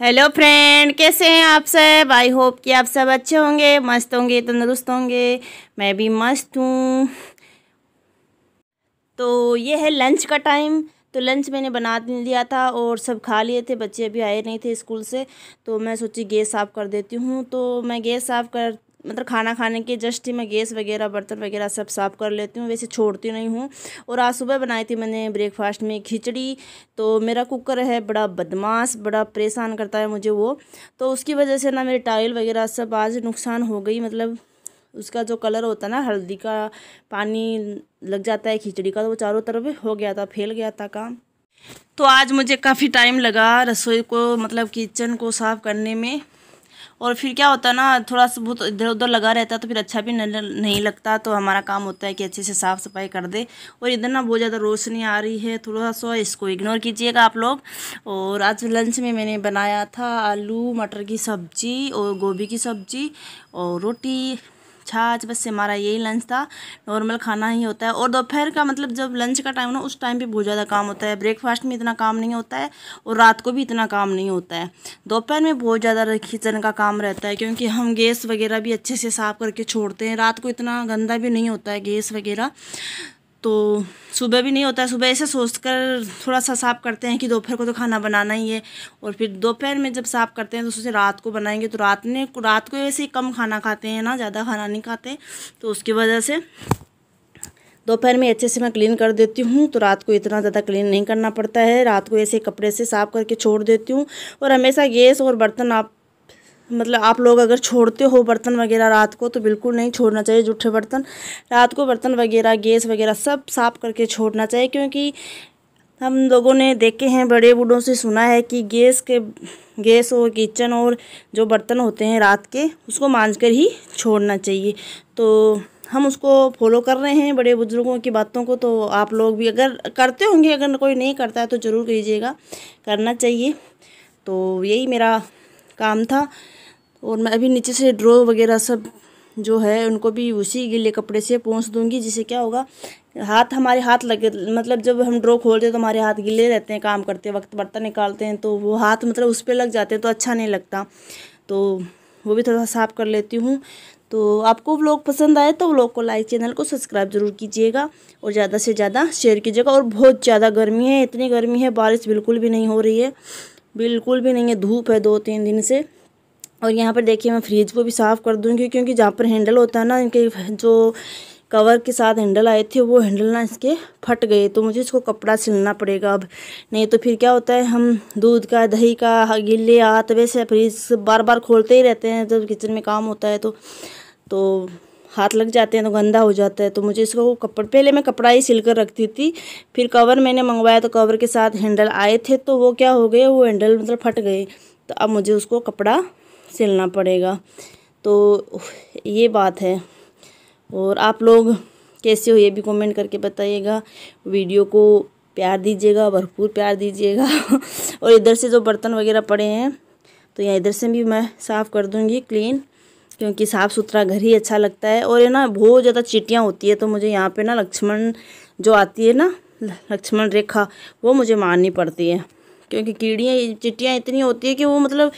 Hello friend कैसे हैं आप सब? आई होप कि आप सब अच्छे होंगे, मस्त होंगे, तंदुरुस्त होंगे। मैं भी मस्त हूँ। तो ये है लंच का टाइम तो लंच मैंने बना लिया था और सब खा लिए थे। बच्चे अभी आए नहीं थे स्कूल से। तो मैं सोची गैस साफ़ कर देती हूँ। तो मैं गैस साफ़ कर मतलब खाना खाने के जस्ट ही मैं गैस वगैरह, बर्तन वगैरह सब साफ़ कर लेती हूँ, वैसे छोड़ती नहीं हूँ। और आज सुबह बनाई थी मैंने ब्रेकफास्ट में खिचड़ी तो मेरा कुकर है, बड़ा बदमाश, बड़ा परेशान करता है मुझे वो। तो उसकी वजह से ना मेरे टाइल वगैरह सब आज नुकसान हो गई मतलब उसका जो कलर होता है ना, हल्दी का पानी लग जाता है खिचड़ी का तो वो चारों तरफ़ हो गया था, फैल गया था काम। तो आज मुझे काफ़ी टाइम लगा रसोई को मतलब किचन को साफ़ करने में। और फिर क्या होता है ना, थोड़ा सा बहुत इधर उधर लगा रहता है तो फिर अच्छा भी नहीं लगता तो हमारा काम होता है कि अच्छे से साफ़ सफ़ाई कर दे। और इधर ना बहुत ज़्यादा रोशनी आ रही है, थोड़ा सा इसको इग्नोर कीजिएगा आप लोग। और आज लंच में मैंने बनाया था आलू, मटर की सब्ज़ी और गोभी की सब्ज़ी और रोटी। छाछ बस से हमारा यही लंच था। नॉर्मल खाना ही होता है। और दोपहर का मतलब जब लंच का टाइम ना, उस टाइम पे बहुत ज़्यादा काम होता है। ब्रेकफास्ट में इतना काम नहीं होता है और रात को भी इतना काम नहीं होता है। दोपहर में बहुत ज़्यादा किचन का काम रहता है क्योंकि हम गैस वगैरह भी अच्छे से साफ़ करके छोड़ते हैं। रात को इतना गंदा भी नहीं होता है गैस वगैरह। तो सुबह भी नहीं होता है। सुबह ऐसे सोच कर थोड़ा सा साफ़ करते हैं कि दोपहर को तो खाना बनाना ही है और फिर दोपहर में जब साफ़ करते हैं तो सोचे रात को बनाएँगे। तो रात में, रात को ऐसे ही कम खाना खाते हैं ना, ज़्यादा खाना नहीं खाते। तो उसकी वजह से दोपहर में अच्छे से मैं क्लीन कर देती हूँ। तो रात को इतना ज़्यादा क्लीन नहीं करना पड़ता है। रात को ऐसे कपड़े से साफ़ करके छोड़ देती हूँ। और हमेशा गैस और बर्तन आप मतलब आप लोग अगर छोड़ते हो बर्तन वगैरह रात को तो बिल्कुल नहीं छोड़ना चाहिए जूठे बर्तन। रात को बर्तन वगैरह, गैस वगैरह सब साफ़ करके छोड़ना चाहिए, क्योंकि हम लोगों ने देखे हैं, बड़े बूढ़ों से सुना है कि गैस के, गैस और किचन और जो बर्तन होते हैं रात के, उसको मांझ कर ही छोड़ना चाहिए। तो हम उसको फॉलो कर रहे हैं बड़े बुज़ुर्गों की बातों को तो आप लोग भी अगर करते होंगे, अगर कोई नहीं करता है तो ज़रूर कीजिएगा, करना चाहिए। तो यही मेरा काम था। और मैं अभी नीचे से ड्रो वगैरह सब जो है, उनको भी उसी गीले कपड़े से पहुँच दूँगी, जिससे क्या होगा, हाथ हमारे हाथ लगे मतलब जब हम ड्रो खोलते हैं तो हमारे हाथ गीले रहते हैं, काम करते वक्त बर्तन निकालते हैं तो वो हाथ मतलब उस पर लग जाते हैं तो अच्छा नहीं लगता। तो वो भी थोड़ा साफ़ कर लेती हूँ। तो आपको व्लॉग पसंद आए तो व्लॉग को लाइक, चैनल को सब्सक्राइब ज़रूर कीजिएगा और ज़्यादा से ज़्यादा शेयर कीजिएगा। और बहुत ज़्यादा गर्मी है, इतनी गर्मी है, बारिश बिल्कुल भी नहीं हो रही है, बिल्कुल भी नहीं है, धूप है दो तीन दिन से। और यहाँ पर देखिए मैं फ्रिज को भी साफ़ कर दूँगी क्योंकि जहाँ पर हैंडल होता है ना, इनके जो कवर के साथ हैंडल आए थे, वो हैंडल ना इसके फट गए। तो मुझे इसको कपड़ा सिलना पड़ेगा अब। नहीं तो फिर क्या होता है, हम दूध का, दही का गिले हाथ वैसे फ्रिज बार बार खोलते ही रहते हैं जब किचन में काम होता है तो। तो हाथ लग जाते हैं तो गंदा हो जाता है। तो मुझे इसको कपड़, पहले मैं कपड़ा ही सिल कर रखती थी। फिर कवर मैंने मंगवाया तो कवर के साथ हैंडल आए थे तो वो क्या हो गए, वो हैंडल मतलब फट गए। तो अब मुझे उसको कपड़ा सिलना पड़ेगा। तो ये बात है। और आप लोग कैसे हो ये भी कमेंट करके बताइएगा। वीडियो को प्यार दीजिएगा, भरपूर प्यार दीजिएगा। और इधर से जो बर्तन वगैरह पड़े हैं तो यहाँ इधर से भी मैं साफ़ कर दूँगी क्लीन क्योंकि साफ़ सुथरा घर ही अच्छा लगता है। और ये ना बहुत ज़्यादा चीटियाँ होती है तो मुझे यहाँ पे ना लक्ष्मण जो आती है ना, लक्ष्मण रेखा, वो मुझे मारनी पड़ती है। क्योंकि कीड़ियाँ चिट्टियाँ इतनी होती है कि वो मतलब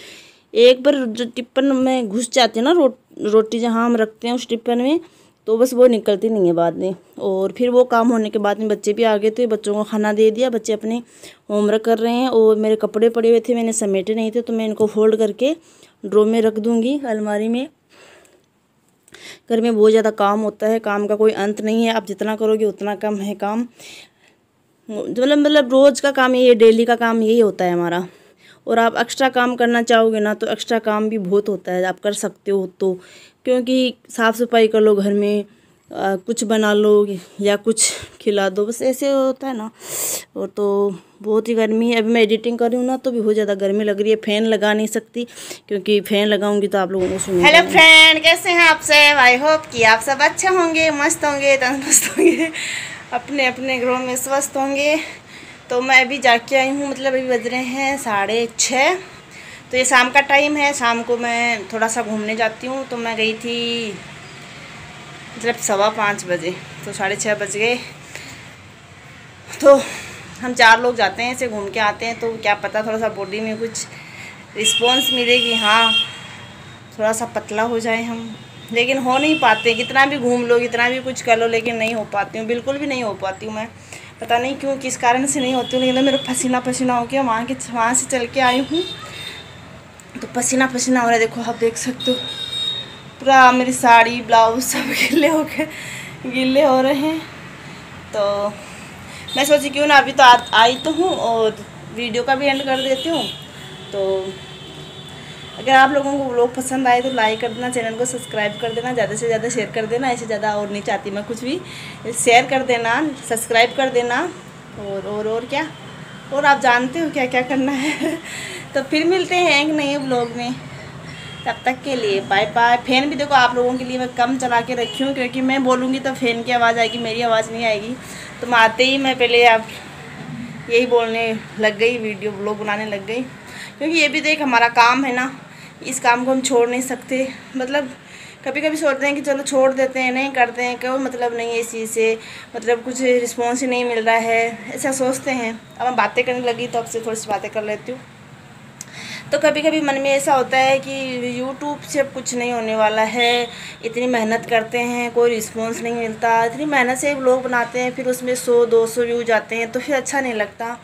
एक बार जो टिप्पन में घुस जाती है ना रो रोटी जहाँ हम रखते हैं उस टिप्पन में तो बस वो निकलती नहीं है बाद में। और फिर वो काम होने के बाद में बच्चे भी आ गए थे, बच्चों को खाना दे दिया, बच्चे अपने होमवर्क कर रहे हैं और मेरे कपड़े पड़े हुए थे, मैंने समेटे नहीं थे तो मैं इनको फोल्ड करके ड्रो में रख दूँगी अलमारी में। घर में बहुत ज़्यादा काम होता है, काम का कोई अंत नहीं है, आप जितना करोगे उतना कम है काम। मतलब मतलब रोज़ का काम ये डेली का काम यही होता है हमारा। और आप एक्स्ट्रा काम करना चाहोगे ना तो एक्स्ट्रा काम भी बहुत होता है। आप कर सकते हो तो। क्योंकि साफ़ सफ़ाई कर लो घर में आ, कुछ बना लो या कुछ खिला दो बस ऐसे होता है ना। और तो बहुत ही गर्मी है। अभी मैं एडिटिंग कर रही हूँ ना तो भी बहुत ज़्यादा गर्मी लग रही है। फ़ैन लगा नहीं सकती क्योंकि फ़ैन लगाऊँगी तो आप लोगों को सुन हेलो फ्रेंड कैसे हैं आप सब? आई होप कि आप सब अच्छे होंगे मस्त होंगे तंदुरुस्त होंगे अपने अपने घरों में स्वस्थ होंगे। तो मैं अभी जाके आई हूँ मतलब अभी बज रहे हैं साढ़े छः। तो ये शाम का टाइम है, शाम को मैं थोड़ा सा घूमने जाती हूँ तो मैं गई थी मतलब सवा पाँच बजे तो साढ़े छः बज गए। तो हम चार लोग जाते हैं, ऐसे घूम के आते हैं तो क्या पता थोड़ा सा बॉडी में कुछ रिस्पॉन्स मिले कि हाँ थोड़ा सा पतला हो जाए हम। लेकिन हो नहीं पाते, कितना भी घूम लो, कितना भी कुछ कर लो, लेकिन नहीं हो पाती हूँ, बिल्कुल भी नहीं हो पाती हूँ मैं। पता नहीं क्यों किस कारण से नहीं होती लेकिन मेरा पसीना पसीना हो गया वहाँ के वहाँ से चल के आई हूँ। तो पसीना पसीना हो रहा है देखो आप देख सकते हो। पूरा मेरी साड़ी ब्लाउज सब गिले हो गए गिले हो रहे हैं। तो मैं सोची क्यों ना अभी तो आ, आई तो हूँ और वीडियो का भी एंड कर देती हूँ। तो अगर आप लोगों को लोग पसंद आए तो लाइक कर देना चैनल को सब्सक्राइब कर देना, ज़्यादा से ज़्यादा शेयर कर देना, ऐसे ज़्यादा और नहीं चाहती मैं कुछ भी। शेयर कर देना सब्सक्राइब कर देना और और और क्या? और आप जानते हो क्या क्या करना है? तो फिर मिलते हैं एक नए ब्लॉग में। तब तक के लिए बाय बाय फ़ैन भी देखो आप लोगों के लिए मैं कम चला के रखी हूँ, क्योंकि मैं बोलूँगी तो फ़ैन की आवाज़ आएगी, मेरी आवाज़ नहीं आएगी। तो मैं आते ही मैं पहले आप यही बोलने लग गई वीडियो ब्लॉग बनाने लग गई। क्योंकि ये भी देख हमारा काम है ना। इस काम को हम छोड़ नहीं सकते। मतलब कभी कभी सोचते हैं कि चलो छोड़ देते हैं, नहीं करते हैं, कोई मतलब नहीं है इस चीज़ से। मतलब कुछ रिस्पॉन्स ही नहीं मिल रहा है। ऐसा सोचते हैं। अब मैं बातें करने लगी तो आपसे थोड़ी सी बातें कर लेती हूँ। तो कभी कभी मन में ऐसा होता है कि यूट्यूब से अब कुछ नहीं होने वाला है। इतनी मेहनत करते हैं, कोई रिस्पॉन्स नहीं मिलता। इतनी मेहनत से लोग बनाते हैं, फिर उसमें सौ, दो सौ व्यूज़ आते हैं तो फिर अच्छा नहीं लगता।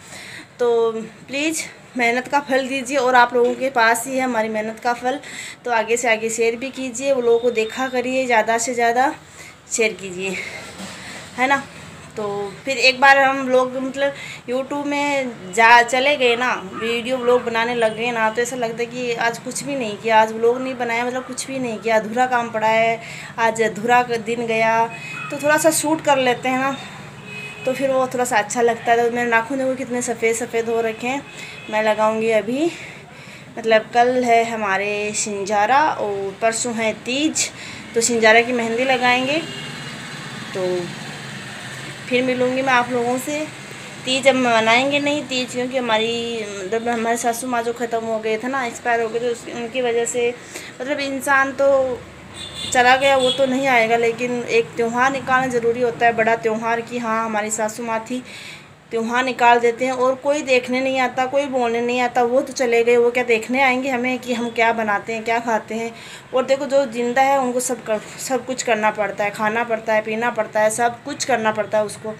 तो प्लीज़ मेहनत का फल दीजिए और आप लोगों के पास ही है हमारी मेहनत का फल। तो आगे से आगे शेयर भी कीजिए, वो लोगों को देखा करिए, ज़्यादा से ज़्यादा शेयर कीजिए। है ना? तो फिर एक बार हम लोग मतलब यूट्यूब में जा, चले गए ना, वीडियो ब्लॉग बनाने लग गए ना तो ऐसा लगता है कि आज कुछ भी नहीं किया, आज ब्लॉग नहीं बनाया मतलब कुछ भी नहीं किया, अधूरा काम पड़ा है, आज अधूरा दिन गया तो थोड़ा सा शूट कर लेते हैं ना। तो फिर वो थोड़ा सा अच्छा लगता है। तो मेरे नाखून देखो कितने सफ़ेद सफ़ेद हो रखे हैं। मैं लगाऊँगी अभी। मतलब कल है हमारे सिंजारा और परसों है तीज। तो सिंजारा की मेहंदी लगाएँगे। तो फिर मिलूँगी मैं आप लोगों से। तीज अब मनाएँगे नहीं तीज, क्योंकि हमारी मतलब हमारे सासू माँ जो ख़त्म हो गए थे ना एक्सपायर हो गए तो उनकी वजह से मतलब इंसान तो चला गया, वो तो नहीं आएगा, लेकिन एक त्यौहार निकालना ज़रूरी होता है, बड़ा त्यौहार कि हाँ हमारी सासू माँ थी, त्यौहार निकाल देते हैं, और कोई देखने नहीं आता, कोई बोलने नहीं आता, वो तो चले गए, वो क्या देखने आएँगे हमें कि हम क्या बनाते हैं, क्या खाते हैं? और देखो, जो ज़िंदा है, उनको सब कर, सब कुछ करना पड़ता है, खाना पड़ता है, पीना पड़ता है, सब कुछ करना पड़ता है उसको।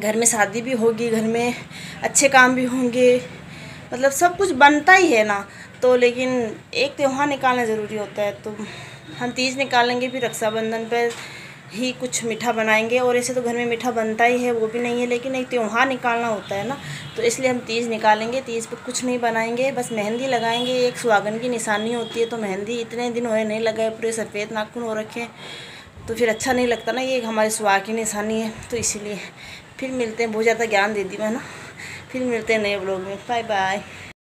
घर में शादी भी होगी, घर में अच्छे काम भी होंगे मतलब सब कुछ बनता ही है ना। तो लेकिन एक त्यौहार निकालना ज़रूरी होता है तो हम तीज निकालेंगे, फिर रक्षाबंधन पर ही कुछ मीठा बनाएँगे और ऐसे तो घर में मीठा बनता ही है, वो भी नहीं है, लेकिन एक त्यौहार निकालना होता है ना। तो इसलिए हम तीज निकालेंगे, तीज पर कुछ नहीं बनाएँगे, बस मेहंदी लगाएँगे, एक सुहागन की निशानी होती है तो मेहंदी इतने दिन हुए नहीं लगाए, पूरे सफ़ेद नाखून हो रखे तो फिर अच्छा नहीं लगता ना, ये हमारे सुहाग की निशानी है तो इसीलिए। फिर मिलते हैं, बहुत ज़्यादा ज्ञान दे दी मैं ना फिर मिलते हैं नए ब्लॉग में बाय बाय